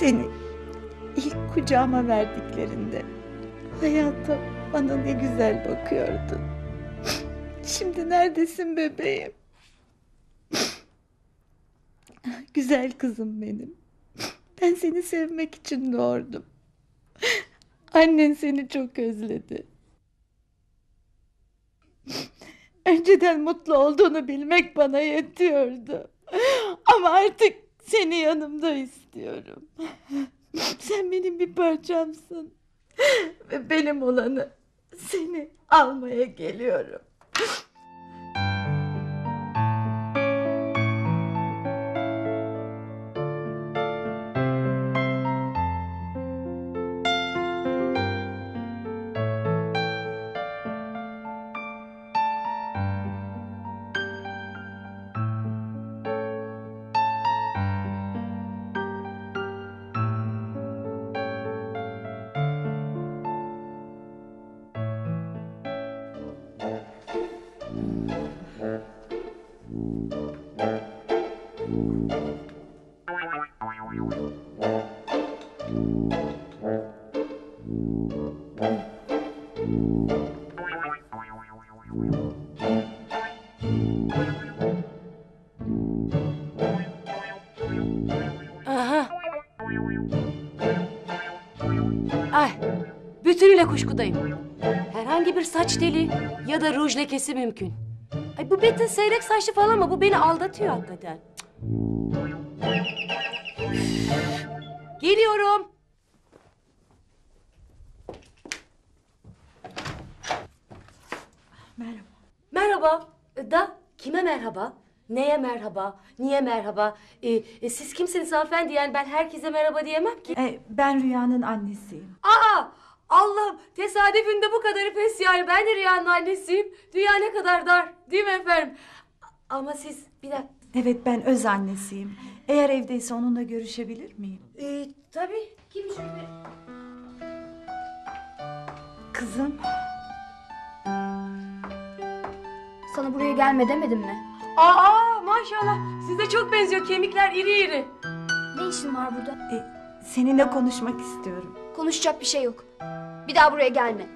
Seni ilk kucağıma verdiklerinde hayata bana ne güzel bakıyordun. Şimdi neredesin bebeğim? Güzel kızım benim. Ben seni sevmek için doğurdum. Annen seni çok özledi. Önceden mutlu olduğunu bilmek bana yetiyordu. Ama artık seni yanımda istiyorum. Sen benim bir parçamsın. Ve benim olanı seni almaya geliyorum. Ay, bütünüyle kuşkudayım. Herhangi bir saç teli ya da ruj lekesi mümkün. Ay bu Betin seyrek saçlı falan ama bu beni aldatıyor hakikaten. Cık. Geliyorum. Merhaba. Merhaba. Da kime merhaba? Neye merhaba? Niye merhaba? E, e, siz kimsiniz hanımefendi? Yani ben herkese merhaba diyemem ki. E, ben Rüya'nın annesiyim. Aa! Allah'ım tesadüfünde bu kadarı pes yani. Ben de Rüya'nın annesiyim. Dünya ne kadar dar değil mi efendim? Ama siz bir dakika. Evet ben öz annesiyim. Eğer evdeyse onunla görüşebilir miyim? Ee, tabii. Kim şöyle? Kızım. Sana buraya gelme demedim mi? Aa maşallah. Size çok benziyor. Kemikler iri iri. Ne işin var burada? E, seninle konuşmak istiyorum. Konuşacak bir şey yok. Bir daha buraya gelme.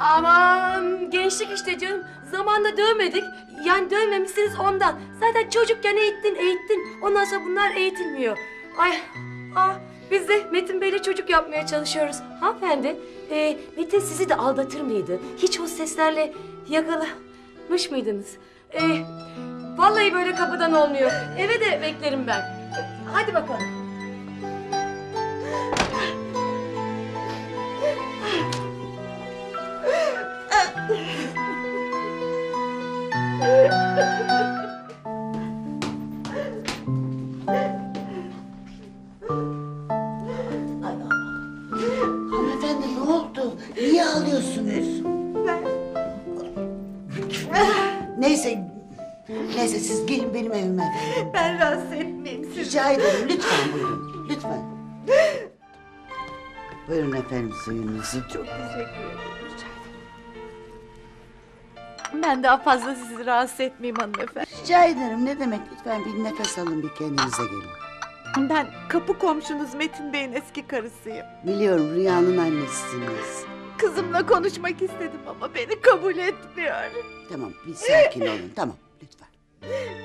Aman gençlik işte canım. Zamanda dövmedik. Yani dövmemişsiniz ondan. Zaten çocukken eğittin eğittin. Ondan sonra bunlar eğitilmiyor. Ay ah, biz de Metin Bey'le çocuk yapmaya çalışıyoruz. Hanımefendi e, Metin sizi de aldatır mıydı? Hiç o seslerle yakalamış mıydınız? E, vallahi böyle kapıdan olmuyor. Eve de beklerim ben. Hadi bakalım. Neyse, neyse siz gelin benim evime efendim. Ben rahatsız etmeyeyim sizi. Rica ederim lütfen buyurun, lütfen. Buyurun efendim suyunuzu. Çok teşekkür ederim. Ben daha fazla sizi rahatsız etmeyeyim hanımefendi. Rica ederim ne demek lütfen bir nefes alın bir kendinize gelin. Ben kapı komşunuz Metin Bey'in eski karısıyım. Biliyorum Rüya'nın annesisiniz. Kızımla konuşmak istedim ama beni kabul etmiyor. Tamam bir sakin olun tamam lütfen.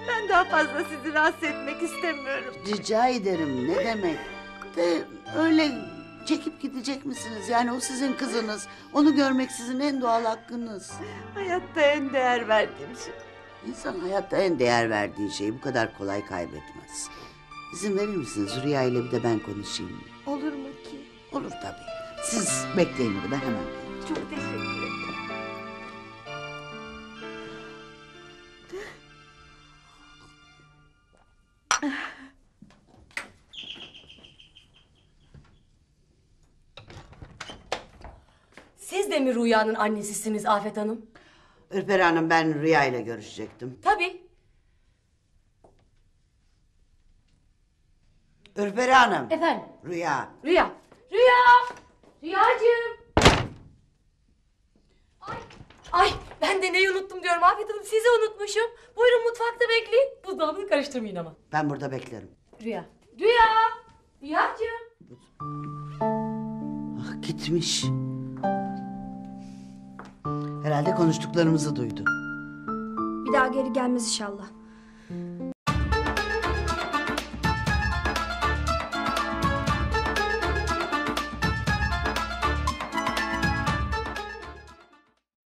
Ben daha fazla sizi rahatsız etmek istemiyorum. Rica ederim ne demek. De öyle çekip gidecek misiniz? Yani o sizin kızınız. Onu görmek sizin en doğal hakkınız. Hayatta en değer verdiğim şey. İnsan hayatta en değer verdiği şeyi bu kadar kolay kaybetmez. İzin verir misiniz Rüya ile bir de ben konuşayım? Olur mu ki? Olur tabii. Siz bekleyin burada hemen. Çok teşekkür ederim. Siz de mi Rüya'nın annesisiniz Afet Hanım? Ürper Hanım ben Rüya ile görüşecektim. Tabii. Ürper Hanım. Efendim Rüya. Rüya. Rüya. Rüyacığım. Ay, ay ben de neyi unuttum diyorum Afet Hanım sizi unutmuşum. Buyurun mutfakta bekleyin. Buzdolabını karıştırmayın ama. Ben burada beklerim. Rüya. Rüya. Rüyacığım. Ah gitmiş. Herhalde konuştuklarımızı duydu. Bir daha geri gelmez inşallah.